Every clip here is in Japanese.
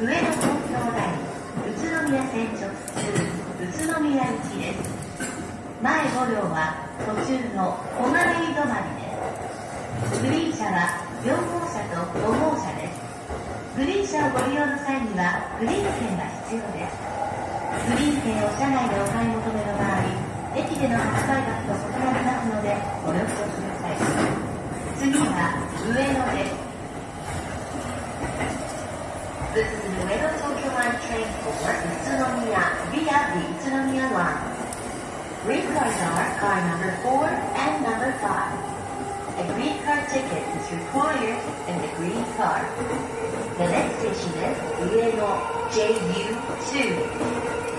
上野東京ライン宇都宮線直通宇都宮行きです前5両は途中の小金井止まりですグリーン車は4号車と5号車ですグリーン車をご利用の際にはグリーン券が必要ですグリーン券を車内でお買い求めの場合駅での発売額と異なりますのでご了承ください次は上野です This is the Uedo Tokyo Line train for Utsunomiya via the Utsunomiya line. Green cars are car number 4 and number 5. A green car ticket is required in the green car. The next station is Ueno JU2.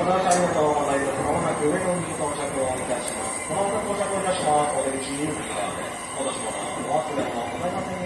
この車両とございます。まもなく上野に到着をいたします。この到着をいたします。お出口右側です。お出し物はお忘れ物ございません